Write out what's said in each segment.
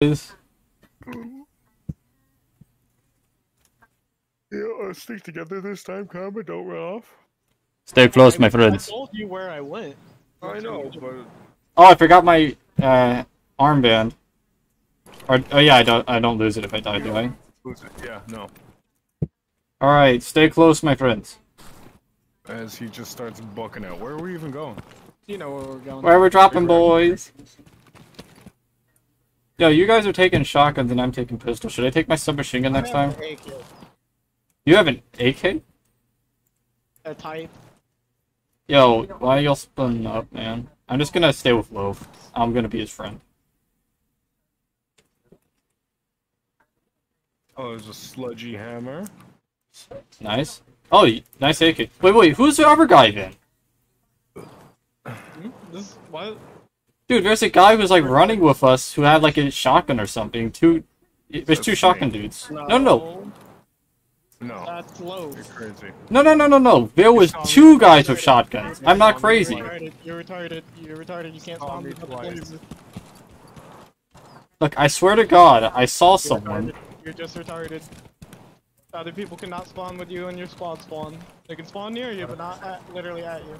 boys. Yeah, let's stick together this time, Karma. Don't run off. Stay close, my friends. I friends. told you where I went. I know, but Oh, I forgot my uh, armband. Or, oh yeah, I don't. I don't lose it if I die, do I? lose it. Yeah, no. All right, stay close, my friends. As he just starts booking out. Where are we even going? You know where we're going. Where we're dropping, boys. Yo, you guys are taking shotguns and I'm taking pistols. Should I take my submachine gun next time? AK, You have an AK? A type. Yo, why y'all splitting up, man? I'm just gonna stay with Loaf. I'm gonna be his friend. Oh, there's a sludgy hammer. Nice. Oh, nice AK. Wait, wait, who's the other guy then? Hmm? This what? Dude, there's a guy who's like running with us who had like a shotgun or something. Two, there's two That's shotgun dudes. No, no, No, That's low. you're crazy. no, no, no, no, no. There was two guys with shotguns. I'm not crazy. You're retarded. You're retarded. You're retarded. You can't spawn me twice. Look, I swear to God, I saw You're someone. retarded. You're just retarded. Other people cannot spawn with you and your squad spawn. They can spawn near you, but not at, literally at you.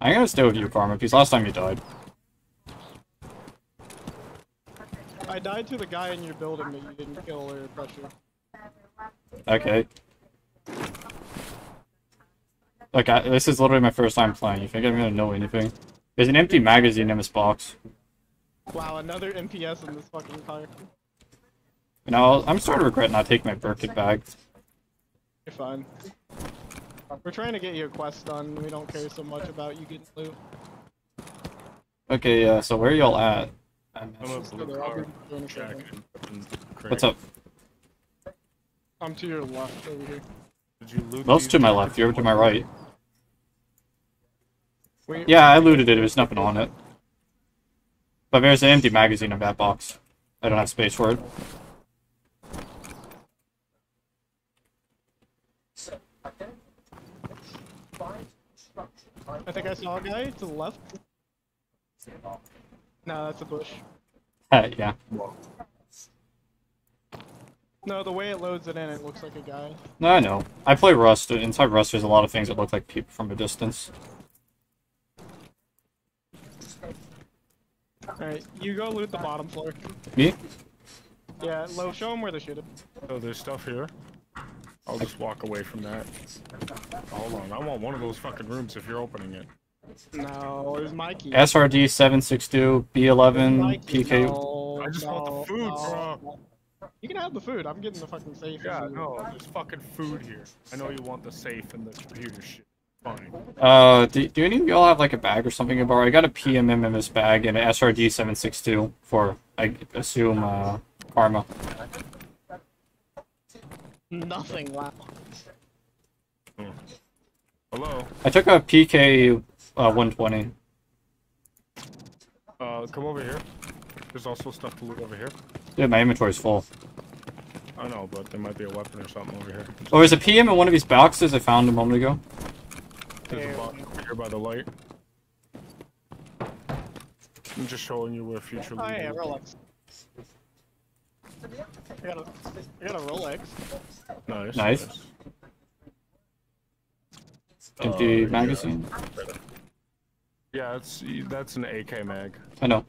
I'm gonna stay with you, Karma, because last time you died. I died to the guy in your building that you didn't kill or pressure. Okay. Look, I, this is literally my first time playing. You think I'm gonna know anything? There's an empty magazine in this box. Wow, another MPS in this fucking car. You know, I'm starting to regret not taking my Birkin bag. You're fine. We're trying to get your quest done. We don't care so much about you getting loot. Okay, uh, so where y'all at? I'm- I'm a Let's go blue there, I'll car. be doing a Jack second. and What's up? I'm to your left over here. Did you loot Most to my left, you're to my right. We, Yeah, I looted it, there's nothing on it. But there's an empty magazine in that box. I don't have space for it. I think I saw a guy to the left. No, that's a bush. Uh, yeah. No, the way it loads it in, it looks like a guy. No, I know. I play Rust. and Inside Rust, there's a lot of things that look like people from a distance. Alright, you go loot the bottom floor. Me? Yeah, low, show him where they shoot him. Oh, there's stuff here. I'll just walk away from that. Hold on, I want one of those fucking rooms if you're opening it. No, it was my key. SRD 762, B11, My. PK. No, I just want the food, no, bro. You can have the food. I'm getting the fucking safe. Yeah, no, there's fucking food here. I know you want the safe and the computer shit. Fine. Uh, do, do any of y'all have like a bag or something to borrow? I got a PMM in this bag and an SRD 762 for, I assume, uh, Karma. Nothing. Wow. Hello? I took a PK uh, 120. Uh, come over here. There's also stuff to loot over here. Yeah, my inventory's full. I know, but there might be a weapon or something over here. Oh, there's a PM in one of these boxes I found a moment ago. There's a box over here by the light. I'm just showing you where future Oh loot yeah, is. I got a, I got a Rolex. Nice. Nice. Empty Uh, magazine. Yeah, it's that's an AK mag. I know.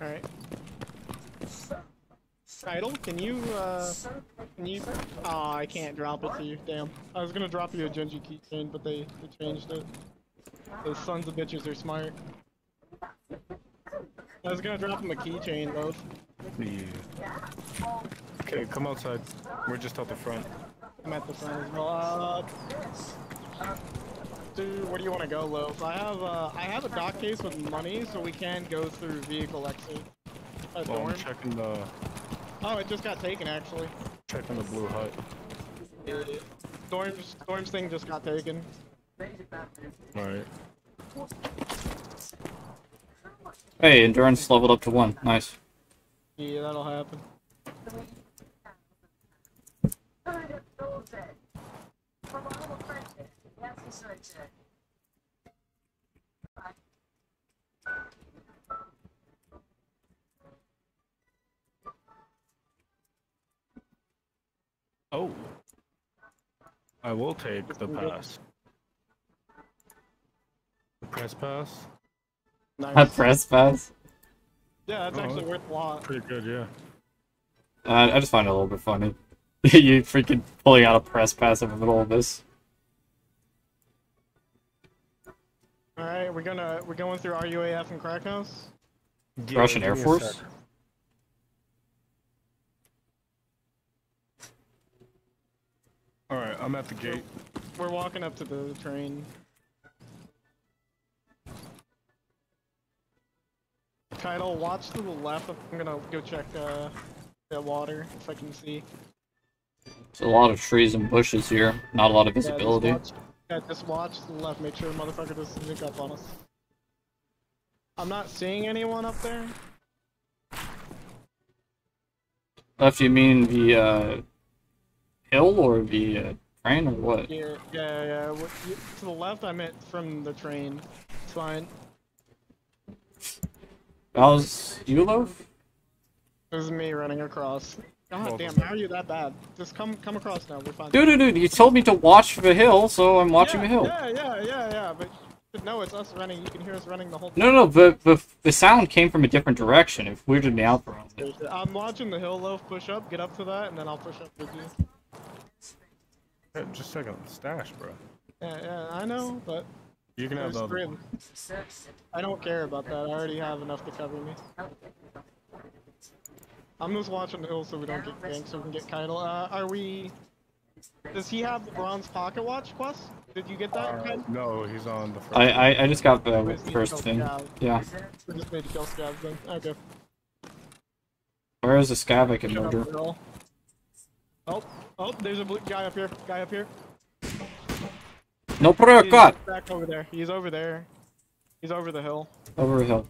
Alright. Idle, can you, uh, can you, oh, I can't drop it to you, damn. I was gonna drop you a Genji keychain, but they, they changed it. Those sons of bitches are smart. I was gonna drop him a keychain, both. Yeah. Okay, come outside. We're just out the front. I'm at the front as well. Uh, dude, where do you want to go, Loaf? I have, uh, I have a dock case with money, so we can go through vehicle exit. Well, dorm. I'm checking the Oh, it just got taken, actually. Check checking the blue hut. Storm's, Storm's thing just got taken. Alright. Hey, endurance leveled up to one. Nice. Yeah, that'll happen. Oh. I will take the pass. The press pass? A press pass. Yeah, that's Oh, actually worth a lot. Pretty good, yeah. Uh, I just find it a little bit funny. you freaking pulling out a press pass in the middle of this. All right, we're gonna we're going through RUAF and crack house. Yeah, Russian Air me a Force? Alright, I'm at the gate. We're walking up to the train. Kyle, watch to the left. I'm gonna go check uh, the water if I can see. There's a lot of trees and bushes here. Not a lot of Yeah, just visibility. watch- Yeah, just watch to the left. Make sure the motherfucker doesn't sneak up on us. I'm not seeing anyone up there. Left, you mean the uh, hill or the uh, train or what? Yeah, yeah, yeah. What, you, to the left, I meant from the train. It's fine. That was you, Loaf? This is me running across. God Well, damn, how are you that bad? Just come come across now, we're fine. Dude, dude, dude, you told me to watch the hill, so I'm watching yeah, the hill. Yeah, yeah, yeah, yeah, but but no, it's us running. You can hear us running the whole time. No, no, but the, the sound came from a different direction. It weirded me out for a moment. I'm watching the hill loaf push up, get up to that, and then I'll push up with you. Hey, just a second. Stash, bro. Yeah, yeah, I know, but You can have there's the three other of one. them. I don't care about that. I already have enough to cover me. I'm just watching the hill so we don't get ganked, so we can get Kyle. Uh, are we? Does he have the bronze pocket watch quest? Did you get that? Uh, no, he's on the first. I, I, I just got the We just first thing. Scav. Yeah. We just need to kill scavs then. Okay. Where is the scav I can Shut up, murder? Oh, oh, there's a blue guy up here. Guy up here. No He's preocup! back over there. He's over there. He's over the hill. Over the hill.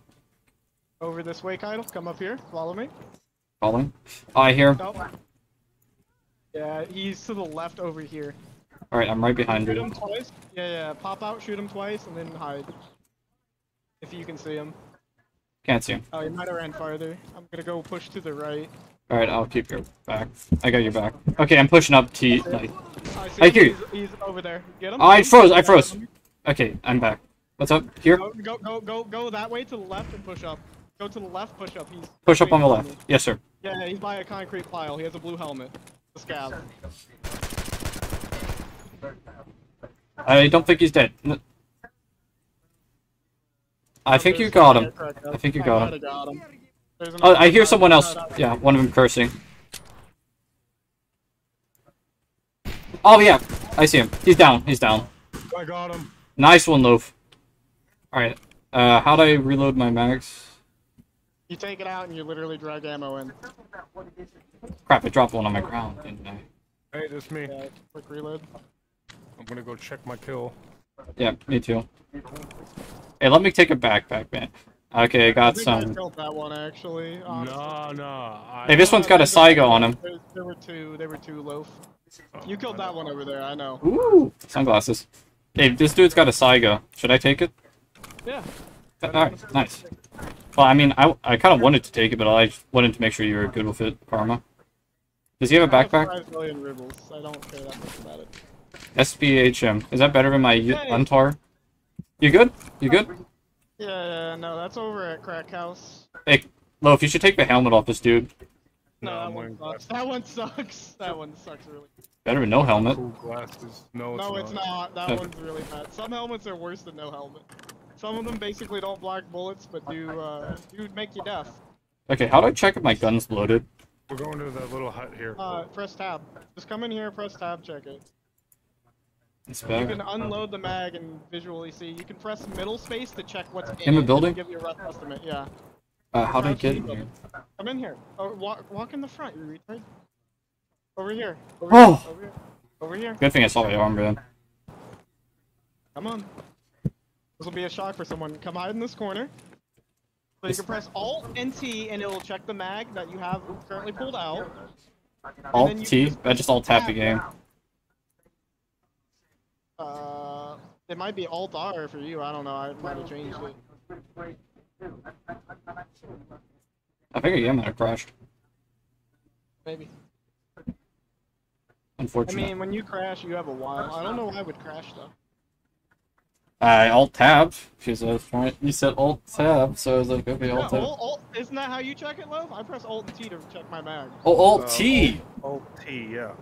Over this way, Kyle. Come up here. Follow me. Oh, I hear. Oh. Yeah, he's to the left over here. Alright, I'm right behind Shoot him you. twice. Yeah, yeah. Pop out, shoot him twice, and then hide. If you can see him. Can't see him. Oh, he might have ran farther. I'm gonna go push to the right. Alright, I'll keep your back. I got your back. Okay, I'm pushing up to like- I I hear you. He's, he's over there. Get him. Oh, I froze, I froze. Okay, I'm back. What's up? Here? Go, go, go, go, go that way to the left and push up. Go to the left, push up. He's Push up on the left. me. Yes, sir. Yeah, yeah, he's by a concrete pile. He has a blue helmet. The scav. I don't think he's dead. I think you got him. I think you got him. Him. Got him. There's Oh, I hear someone else. Yeah, one of them cursing. Oh, yeah. I see him. He's down. He's down. I got him. Nice one, Loaf. Alright. Uh, how'd I reload my mags? You take it out and you literally drag ammo in. Crap, I dropped one on my ground, didn't I? Hey, that's me. Yeah, quick reload. I'm gonna go check my kill. Yeah, me too. Hey, let me take a backpack, man. Okay, I I got I some. killed that one actually. honestly. Nah, nah. I, Hey, this one's got a Saiga on him. There, there were two. There were two loaf. You killed that one over there. I know. Ooh, sunglasses. Hey, this dude's got a Saiga. Should I take it? Yeah. Uh, Alright, nice. Well, I mean, I, I kind of wanted to take it, but I wanted to make sure you were good with it, Karma. Does he have a I have backpack? Five million rubles. I don't care that much about it. SBHM. Is that better than my Hey. Untar? You good? You good? Yeah, yeah, no, that's over at Crack House. Hey, Loaf, you should take the helmet off this dude. No, No, that one wearing sucks. That one sucks. That one sucks really. Better than no helmet. Cool glasses. No, it's no, not. it's not. That one's really bad. Some helmets are worse than no helmet. Some of them basically don't block bullets, but do uh, do make you deaf. Okay, how do I check if my gun's loaded? We're going to that little hut here. Uh, press tab. Just come in here, press tab, check it. It's You can unload the mag and visually see. You can press middle space to check what's in, In the building? It'll give you a rough estimate. Yeah. Uh, how do I get in here? Come in here. Oh, walk, walk in the front, you retard. Over here. Over Oh. here. Over here. Over here. Good thing I saw my armband. Come on. This will be a shock for someone. Come hide in this corner. So you can press Alt and T, and it'll check the mag that you have currently pulled out. Alt you T. just- just alt tap the game. Uh, it might be Alt R for you. I don't know. I might have changed it. I think again that crashed. Maybe. Unfortunately. I mean, when you crash, you have a while. I don't know why I would crash though. I alt tab because I was. You said alt tab, so I was like, okay, Yeah, alt tab. alt, alt, isn't that how you check it, Love? I press Alt T to check my mag. Oh, alt Uh, T. Alt T, yeah.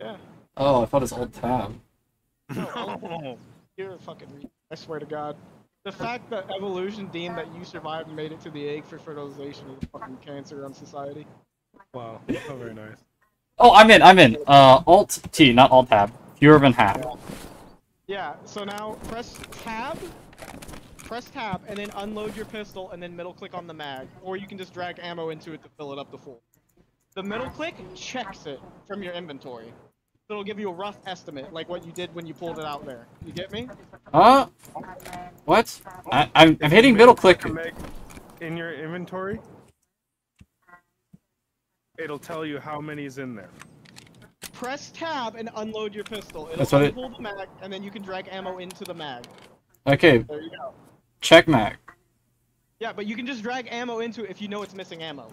Yeah. Oh, I thought it's alt tab. No. You're a fucking. Re- I swear to God. The fact that evolution deemed that you survived and made it to the egg for fertilization is a fucking cancer on society. Wow. Oh, very nice. Oh, I'm in. I'm in. Uh, alt T, not alt tab. Fewer than half. Yeah, so now press tab, press tab, and then unload your pistol, and then middle click on the mag. Or you can just drag ammo into it to fill it up to full. The middle click checks it from your inventory. So it'll give you a rough estimate, like what you did when you pulled it out there. You get me? Huh? What? I, I'm I'm hitting middle click. In your inventory, it'll tell you how many's in there. Press tab and unload your pistol. It'll That's what it- pull the mag, and then you can drag ammo into the mag. Okay, There you go. check mag. Yeah, but you can just drag ammo into it if you know it's missing ammo.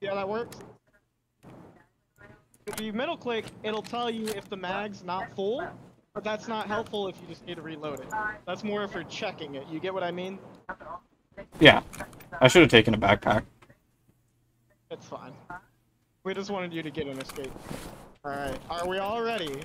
See how that works? If you middle click, it'll tell you if the mag's not full, but that's not helpful if you just need to reload it. That's more for checking it. You get what I mean? Yeah, I should have taken a backpack. It's fine. We just wanted you to get an escape. Alright, are we all ready?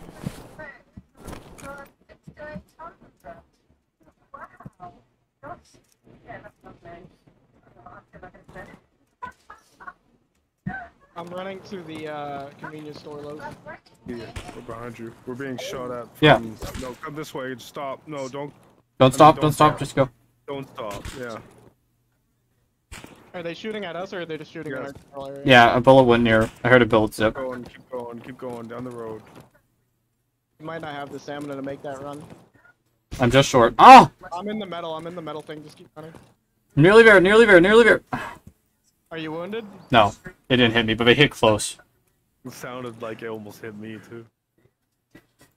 I'm running to the uh, convenience store, Lowe's. Yeah, we're behind you. We're being shot at. Yeah. No, come this way. Stop. No, don't. Don't stop. don't Don't stop. stop. Just go. Don't stop. Yeah. Are they shooting at us or are they just shooting at Yes. our area? Yeah, a bullet went near. I heard a bullet zip. Keep going. Keep going. Keep going down the road. You might not have the stamina to make that run. I'm just short. Ah! I'm in the metal, I'm in the metal thing, just keep running. Nearly there. Nearly there. Nearly there. Are you wounded? No, it didn't hit me, but it hit close. It sounded like it almost hit me too.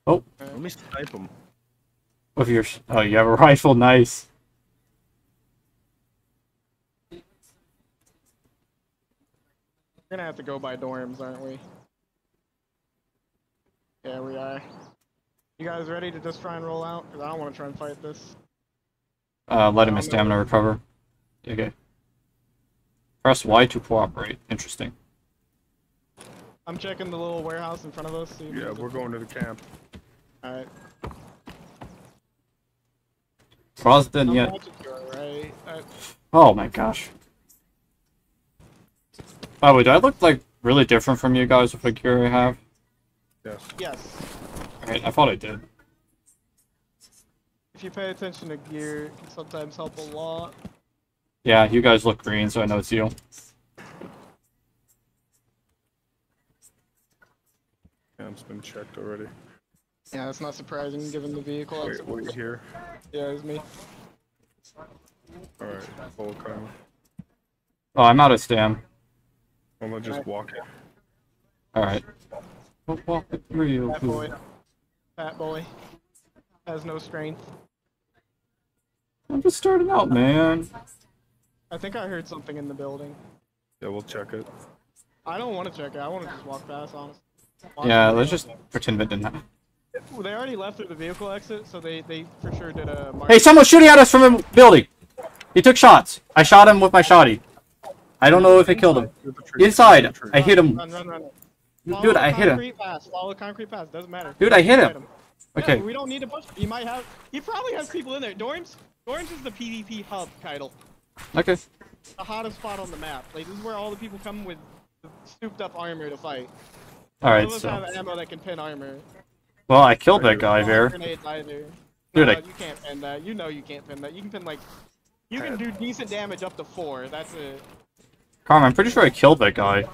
Oh, Let me snipe him. with your. Oh, you have a rifle. Nice. We're gonna have to go by dorms, aren't we? Yeah, we are. You guys ready to just try and roll out? Because I don't want to try and fight this. Uh, let him his stamina recover. Okay. Press Y to cooperate. Interesting. I'm checking the little warehouse in front of us. See if Yeah, we're going to the camp. Alright. Crosden I'm yet. watching you, alright? Uh, Oh my gosh. By the way, do I look like really different from you guys with the gear I have? Yes. yes. Alright, I thought I did. If you pay attention to gear, it can sometimes help a lot. Yeah, you guys look green, so I know it's you. Yeah, it's been checked already. Yeah, that's not surprising given the vehicle. Wait, wait here. Yeah, it's me. All right. Full coming. Oh, I'm out of stam. I'm gonna just walk it. Alright. We'll walk it through you. Fat boy. Fat boy. Has no strength. I'm just starting out, man. I think I heard something in the building. Yeah, we'll check it. I don't want to check it. I want to just walk past, honestly. Walk Yeah, let's just pretend it didn't happen. Well, They already left through the vehicle exit, so they, they for sure did a. mark- Hey, someone's shooting at us from a building! He took shots. I shot him with my shotty. I don't know if it killed him. Through the tree, Inside, through the tree. I hit him. Run, run, run. Dude, I hit him. concrete Pass. Follow the concrete pass. Doesn't matter. Dude, I hit him. him. Okay. Yeah, we don't need to push. He might have. He probably has people in there. Dorms. Dorms is the PvP hub title. Okay. The hottest spot on the map. Like this is where all the people come with souped up armor to fight. Alright, None so. have ammo that can pin armor. Well, I killed that guy there. Grenades either. Dude, No, I- you can't pin that. You know you can't pin that. You can pin like. You can do decent damage up to four. That's it. Karma, I'm pretty sure I killed that guy.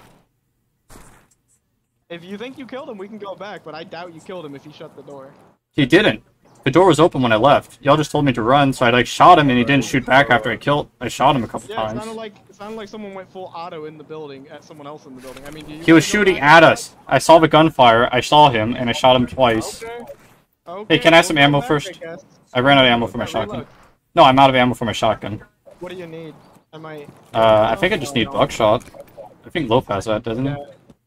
If you think you killed him, we can go back, but I doubt you killed him if he shut the door. He didn't. The door was open when I left. Y'all just told me to run, so I like shot him and he didn't shoot back after I killed. I shot him a couple Yeah, it times. sounded like it sounded like someone went full auto in the building at someone else in the building. I mean, you He was shooting back? at us. I saw the gunfire. I saw him and I shot him twice. Okay. Okay. can I have some ammo back, first? I. I ran out of ammo for my shotgun. reload. No, I'm out of ammo for my shotgun. What do you need? I might. Uh, I think I just need buckshot. I think Loaf has that, doesn't he? Yeah,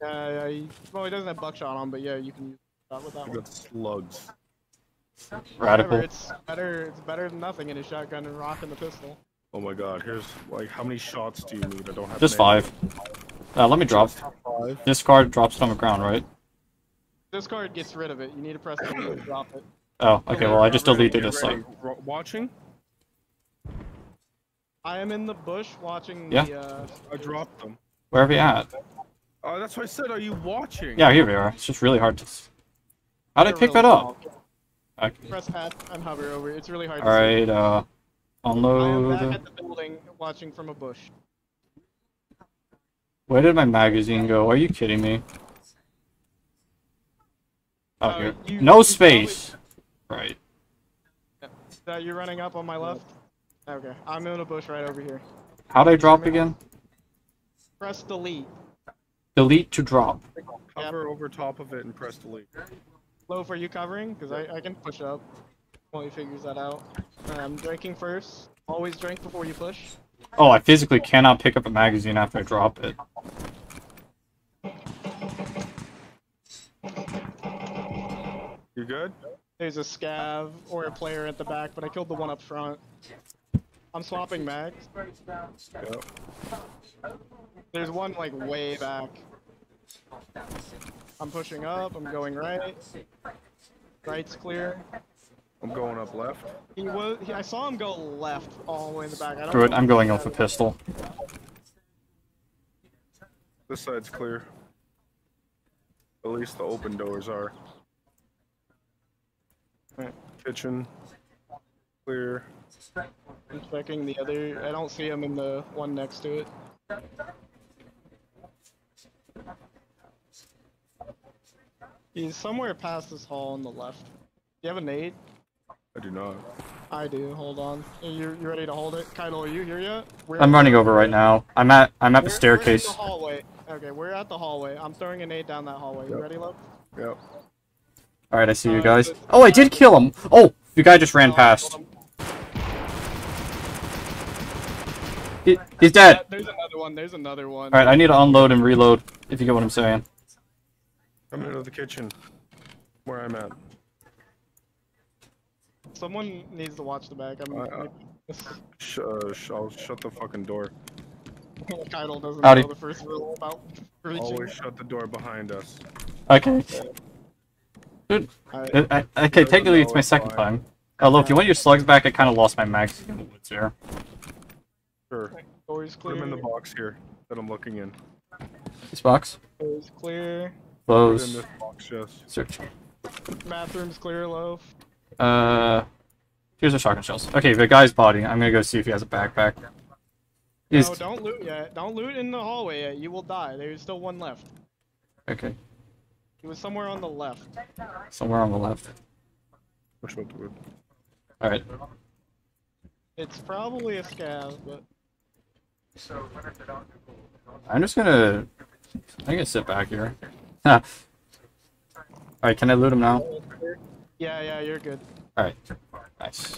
yeah, yeah. he- Well, he doesn't have buckshot on, but yeah, you can use that with that I one. got slugs. Radical. Whatever, it's better. It's better than nothing in a shotgun and rocking the pistol. Oh my god, here's like how many shots do you need? I don't have Just five. Uh, let me drop. Five. This card drops it on the ground, right? This card gets rid of it. You need to press the to drop it. Oh, okay. Well, I just deleted this. ready. Like, Watching? I am in the bush watching Yeah. the. Uh, I dropped them. where are we at? Oh, that's why I said, are you watching? Yeah, here we are. It's just really hard to. How'd I they're pick that really up? Small. Okay. Press Pat and hover over. it. It's really hard. All to right. Uh, see. I am back at the building watching from a bush. Where did my magazine go? Are you kidding me? Oh, Uh, here. you- No you space. Right. That you're running up on my left. Okay, I'm in a bush right over here. How'd I drop again? Press delete. Delete to drop. Cover over top of it and press delete. Loaf, are you covering? Because I, I can push up while he figures that out. I'm drinking first. Always drink before you push. Oh, I physically cannot pick up a magazine after I drop it. You good? There's a scav or a player at the back, but I killed the one up front. I'm swapping mags. Yep. There's one like way back. I'm pushing up. I'm going right. Right's clear. I'm going up left. He was. He, I saw him go left all the way in the back. I don't Screw it. know I'm going he off a pistol. This side's clear. At least the open doors are. Right. Kitchen. Clear. I'm checking the other. I don't see him in the one next to it. He's somewhere past this hall on the left. Do you have a nade? I do not. I do. Hold on. Are you, you ready to hold it? Kyle, are you here yet? We're I'm running over right now. I'm at. I'm at the we're- staircase. We're at the hallway. Okay, we're at the hallway. I'm throwing a nade down that hallway. You ready, love? Yep. All right, I see you Uh, guys. Oh, I did kill him. Oh, the guy just ran Oh, past. He, he's dead. There's another one. There's another one. All right, I need to unload and reload. If you get what I'm saying. I'm into the kitchen. Where I'm at. Someone needs to watch the back. I'm. Uh, uh. Sh- uh, sh- I'll shut the fucking door. Kyle doesn't Howdy. know the first rule about reaching. Always shut the door behind us. Okay. Dude, I, I, I, okay. Technically, it's my second time. Although, if you want your slugs back, I kind of lost my magazine in the woods here. Sure. doors Put clear. them in the box here that I'm looking in. This box. Doors clear. Put in Close. box. Search. Bathroom's clear. Loaf. Uh, here's the shotgun shells. Okay, the guy's body. I'm gonna go see if he has a backpack. He's No, don't loot yet. Don't loot in the hallway yet. You will die. There's still one left. okay. He was somewhere on the left. Somewhere on the left. Push out the wood. All right. It's probably a scav, but I'm just gonna. I'm gonna sit back here. All right. Can I loot him now? yeah, yeah, you're good. All right. Nice.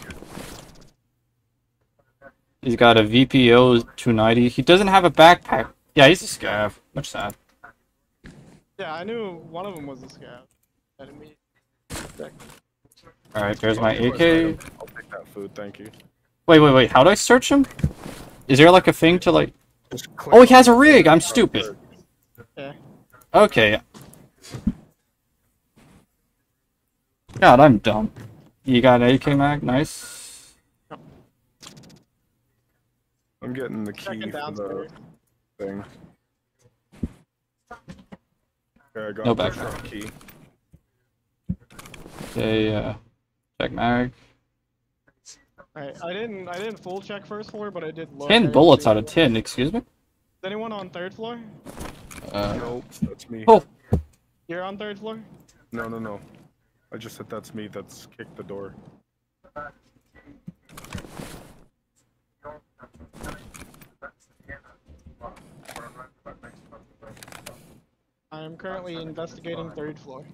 He's got a VPO 290. He doesn't have a backpack. Yeah, he's a scav. Much sad. Yeah, I knew one of them was a scav. Enemy. All right. There's my AK. I'll AK. take that food, thank you. Wait, wait, wait. How do I search him? Is there like a thing to like? Oh, he has a rig. I'm stupid. Yeah. Okay. God, I'm dumb. You got an AK mag? Nice. I'm getting the key Second for the thing. Okay, I got No back backpack. truck key. Okay, uh, check mag. Alright, I didn't I didn't full check first floor, but I did look. Ten bullets out of ten, excuse me? Is anyone on third floor? Uh, Nope, that's me. oh, You're on third floor? No, no, no. I just said that's me that's kicked the door. I am currently investigating third floor.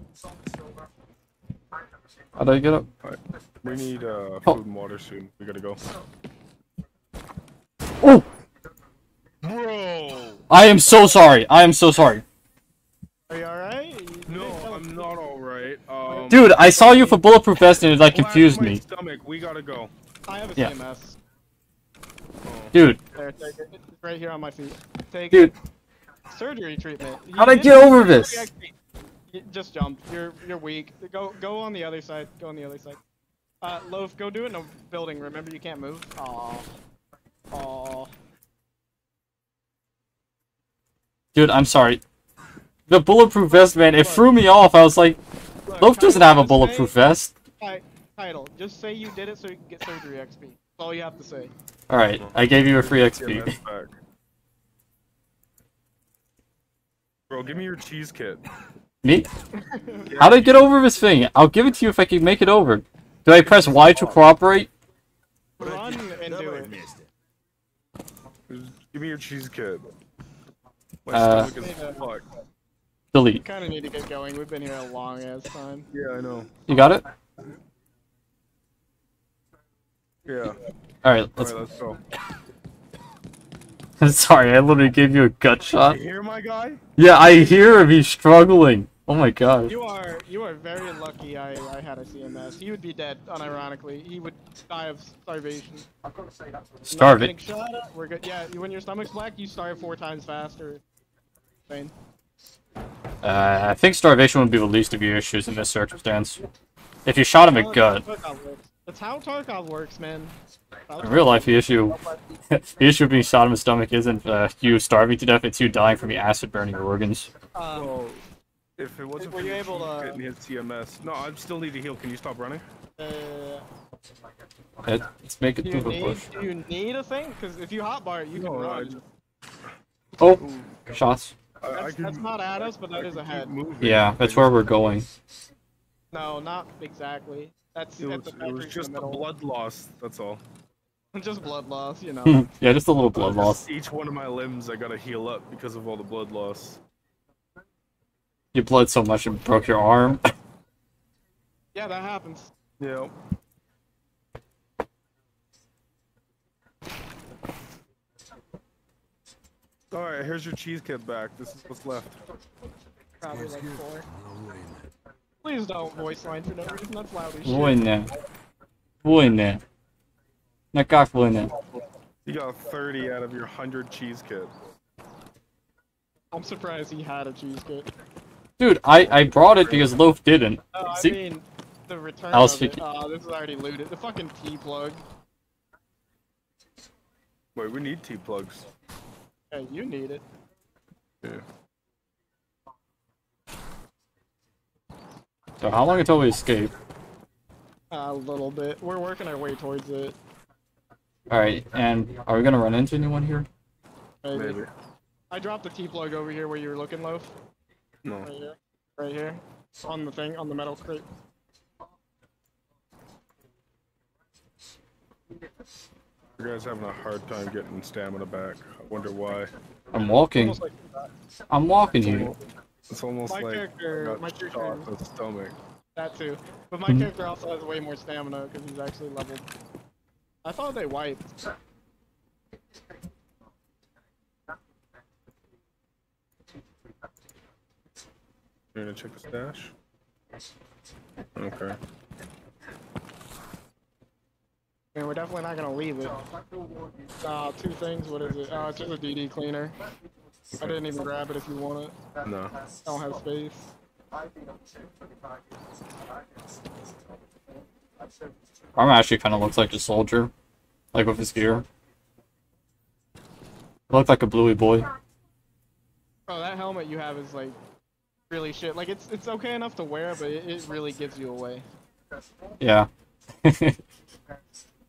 How'd I get up? We need uh, Oh. food and water soon. We gotta go. Oh! Bro! I am so sorry. I am so sorry. Are you alright? No, I'm not alright. Um, Dude, I saw you for bulletproof vest and it like confused me. Stomach. We gotta go. I have a Yeah. CMS. Oh. Dude, There, take it. It's right here on my feet. Take dude, it. Surgery treatment. You how'd I get over this? You just jump. You're you're weak. Go go on the other side. Go on the other side. Uh, Loaf, go do it in a building. Remember, you can't move. Aw. Aw. dude, I'm sorry. The bulletproof vest, man, it threw me off. I was like, Look, Loaf doesn't have a bulletproof vest. Title. Just say you did it so you can get surgery XP. That's all you have to say. Alright, I gave you a free XP. Bro, give me your cheese kit. Me? How'd I get over this thing? I'll give it to you if I can make it over. Do I press Y to cooperate? Run and do it. Give me your cheese kit. My Uh, stomach is Yeah. fucked. Delete. We Kind of need to get going. We've been here a long ass time. Yeah, I know. You got it? Yeah. Alright, let's. Alright, let's go. Sorry, I literally gave you a gut shot. You hear my guy? Yeah, I hear him. He's struggling. Oh my god. You are you are very lucky. I I had a CMS. He would be dead, unironically. He would die of starvation. Not Starving. getting shot at, We're good. Yeah, when your stomach's black, you starve four times faster. Insane. Uh, I think starvation would be the least of your issues in this circumstance. If you shot him at gut. That's how Tarkov works, man. In real life, the issue, the issue of being shot in the stomach isn't uh, you starving to death; it's you dying from the acid burning your organs. Um, Well, if it wasn't Were for you your able cheese to- kit and his CMS. No, I still need to heal. Can you stop running? uh, Let- Let's make it do through you the bush. do you need a thing? Because if you hotbar it, you can No, I run. just- Oh, shots. I, I That's, can, that's not at us, but I that is can keep ahead. Yeah, that's where we're going. No, not exactly. That's It at was, it was just the the blood loss. That's all. just blood loss, you know. yeah, just a little blood loss. Each one of my limbs, I gotta heal up because of all the blood loss. You bled so much it broke your arm. yeah, that happens. Yeah. All right, here's your cheese kit back. This is what's left. Probably like four. Please don't voice line for no reason. That's loud as shit. Война. Война. На как война? You got 30 out of your 100 cheese kit. I'm surprised he had a cheese kit. Dude, I, I brought it because Loaf didn't. Oh, I See? mean, the return I was of it. thinking- Oh, this is already looted. The fucking T-plug. Wait, we need T-plugs. Hey, you need it. Yeah. So how long until we escape? A little bit. We're working our way towards it. Alright, and are we gonna run into anyone here? Maybe. Maybe. I dropped the T-plug over here where you were looking, Loaf. No. Right here. Right here. On the thing, on the metal crate. You guys having a hard time getting stamina back. I wonder why. I'm walking. Like. I'm walking here. It's almost My like character- I my character- in the stomach. That too. But my Mhm. character also has way more stamina because he's actually leveled. I thought they wiped. You gonna check the stash? Okay. And we're definitely not gonna leave it. Uh, two things. What is it? Uh, it's just a DD cleaner. I didn't even grab it if you want it. No. I don't have space. Arm actually kind of looks like a soldier, like with his gear. Look like a bluey boy. Oh, that helmet you have is like really shit. Like it's it's okay enough to wear, but it, it really gives you away. Yeah.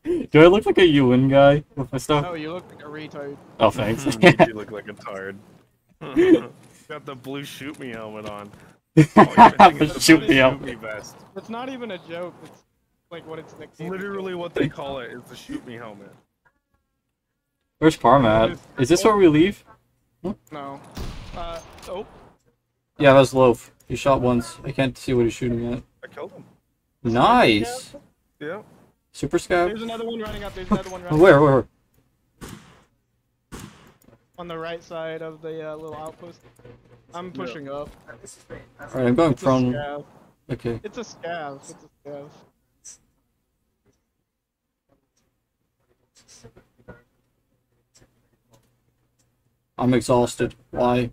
Do I look like a UN guy with my stuff? Oh, you look like a retard. Oh, thanks. you look like a tired. Got the blue shoot me helmet on. Oh, The the shoot me helmet. vest. It's not even a joke. It's like what it's nicknamed. Literally, what they call it is the shoot me helmet. Where's Karma at? Is this where we leave? No. Uh, oh, Yeah, that's Loaf. He shot once. I can't see what he's shooting at. I killed him. Nice. Yeah. Super scout. there's another one running up. There's another one running where, where? where? on the right side of the uh, little outpost. I'm pushing up. Alright, I'm going It's a prone. Okay. It's a scav. It's a scav. I'm exhausted. Why?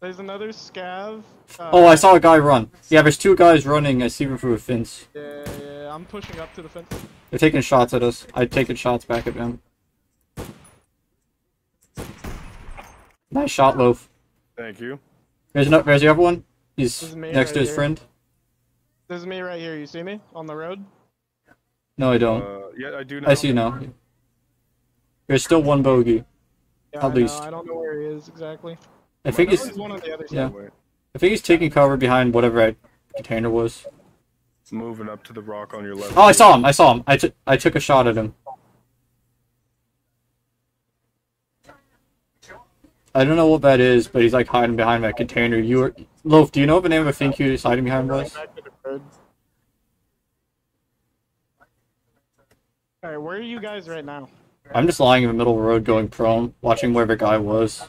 There's another scav. Uh, Oh, I saw a guy run. Yeah, there's two guys running. I see them through a fence. Yeah, yeah, I'm pushing up to the fence. They're taking shots at us. I'm taking shots back at them. Nice shot, Loaf. Thank you. There's no, there's the other one. He's This is me next to his here. friend. This is me right here. You see me on the road? No, I don't. Uh, yeah, I do know. I see you now. There's still one bogey. Yeah, At I know, least. I don't know where he is exactly. I think he's. one on the other side. Yeah. Wait, I think he's taking cover behind whatever that container was. Moving up to the rock on your left. Oh, I saw him. I saw him. I took. I took a shot at him. I don't know what that is, but he's like hiding behind that container. You were Loaf. Do you know what the name of the thing he was hiding behind was? Back to the road. Alright, where are you guys right now? I'm just lying in the middle of the road, going prone, watching where the guy was.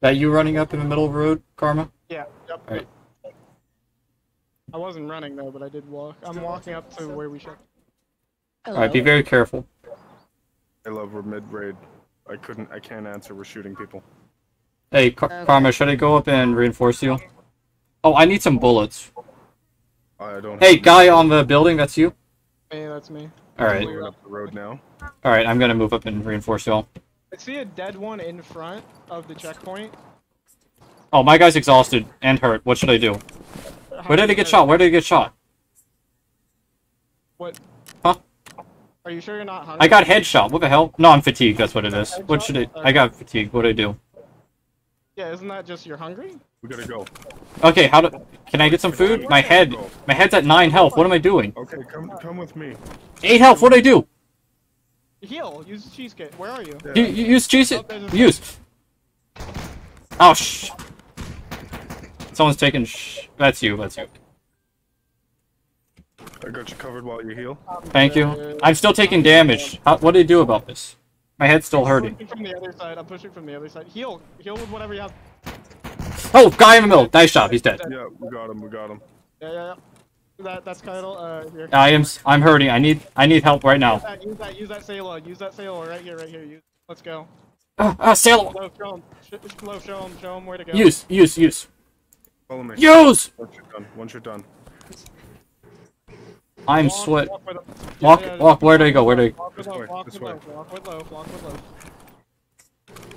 That you running up in the middle of the road, Karma? Yeah, yep. Alright. Yep. I wasn't running though, but I did walk. I'm walking up to where we should. All right, be very careful. I love we're mid raid. I couldn't. I can't answer. We're shooting people. Hey, Kar- Karma, should I go up and reinforce you? Oh, I need some bullets. I don't. Hey, have- guy on the building, that's you? Hey, that's me. All right. I'm right, moving up the road now. all right. I'm gonna move up and reinforce y'all. I see a dead one in front of the checkpoint. Oh, my guy's exhausted and hurt. What should I do? Where did he get shot? Where did he get shot? What? Huh? Are you sure you're not hungry? I got headshot. What the hell? No, I'm fatigued. That's what it is. What should I? I got fatigued. What do I do? Yeah, isn't that just you're hungry? We gotta go. Okay, how do? Can I get some food? My head. My head's at nine health. What am I doing? Okay, come come with me. Eight health. What do I do? Heal. Use the cheese kit. Where are you? Yeah. You, you use cheese. Oh, use. Oh sh. Someone's taking sh. That's you. That's you. I got you covered while you heal. Thank you. I'm still taking damage. How, what do you do about this? My head's still hurting. Pushing from the other side. I'm pushing from the other side. Heal. Heal with whatever you have. Oh, guy in the middle. Nice job. He's dead. Yeah, we got him. We got him. Yeah, yeah, yeah. That that's Kyle. Uh, here. I am. I'm hurting. I need. I need help right now. Use that. Use that. Use that Salewa. Use that Salewa right here. Right here. Use. Let's go. Ah, ah, sail. Low, show him. Low, show him. Show him where to go. Use. Use. Use. Follow me. Use. Once you're done. Once you're done. I'm Walk- sweat. Walk. With. Walk. Yeah, yeah, yeah. Walk. Where do I go? Where do I? Walk with This way, this way. Walk with low. Walk with low.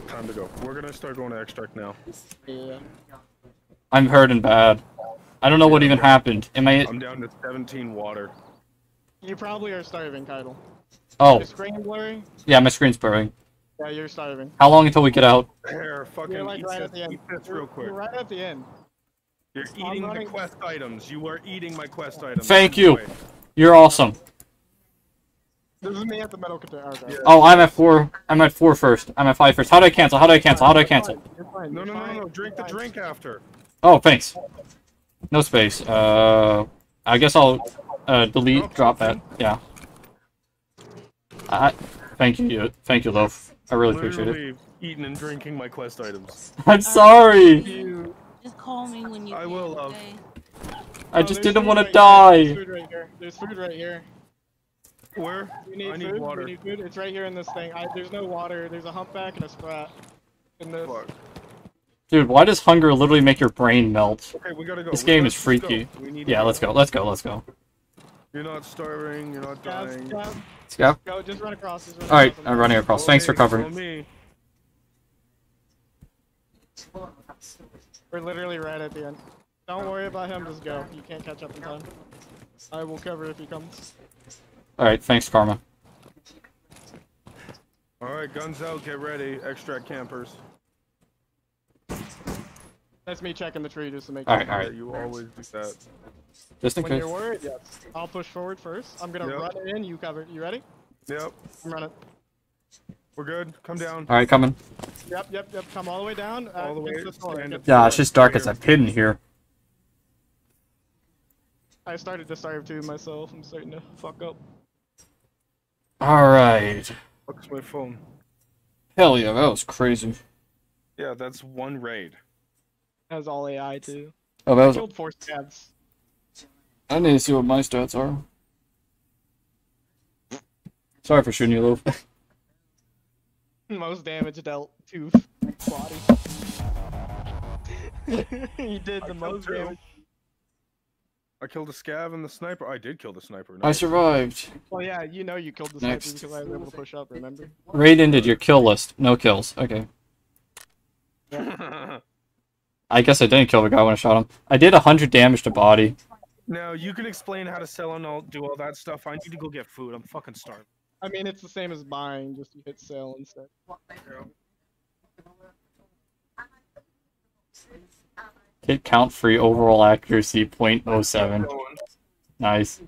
Time to go. We're gonna start going to extract now. Yeah. I'm hurting bad. I don't know what even happened. Am I? I'm down to 17 water. You probably are starving, Kyle. Oh, Your screen blurry? yeah. My screen's blurring. Yeah, you're starving. How long until we get out? There, fucking You're like right this, at the end. eat this real quick. you're right at the end. You're I'm eating the quest items. You are eating my quest items. Thank you. Enjoy. You're awesome. This is me at the metal container. Okay. Yeah. Oh, I'm at four. I'm at four first. I'm at five first. How do I cancel? How do I cancel? How do I cancel? You're fine. No, you're no, no, no, no. Drink the drink after. Oh, thanks. No space. Uh, I guess I'll uh, delete, drop that. Yeah. I, thank you, thank you, Loaf. I really appreciate it. Literally eating and drinking my quest items. I'm sorry. You- Just call me when you I can, will, love. okay? I Oh, just there's didn't food want to die. There's food right here. There's food right here. Where? You need I need water. You need food? It's right here in this thing. I, there's no water. There's a humpback and a sprat. In this. Fuck. Dude, why does hunger literally make your brain melt? Okay, we gotta go. This We- game is freaky. Yeah, let's go. Let's go. Let's go. You're not starving. You're not Scav, dying. scav. Let's go. Go, just run across. Just run All right, across. I'm running across. Thanks for me, covering. Follow me. We're literally right at the end. Don't worry about him. Just go. You can't catch up in time. I will cover if he comes. All right, thanks, Karma. All right, guns out. Get ready. Extract campers. That's me checking the tree just to make All sure. right, all right. You always do that. Just in When case. you're worried, yes. I'll push forward first. I'm gonna Yep. run it in. You cover. You ready? Yep. I'm running. We're good. Come down. Alright, coming. Yep, yep, yep. Come all the way down. Uh, All the way against the door, stand against it. the Yeah, it's just dark as a pit in here. I started to starve too myself. I'm starting to fuck up. Alright. What's my phone? Hell yeah, that was crazy. Yeah, that's one raid. That was all AI too. Oh, that was. Killed four scavs. I need to see what my stats are. Sorry for shooting you, Lou. Most damage dealt to body. he did I the most two. damage. I killed a scav and the sniper. I did kill the sniper. I survived. Well, yeah, you know you killed the sniper Next. because I was able to push up. Remember? Raid ended your kill list. No kills. Okay. I guess I didn't kill the guy when I shot him. I did 100 damage to body. now you can explain how to sell and all do all that stuff. I need to go get food. I'm fucking starved. I mean, it's the same as buying, just you hit sell instead. Hit count free overall accuracy 0.07. Nice.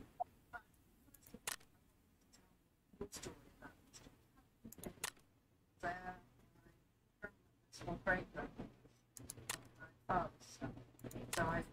So I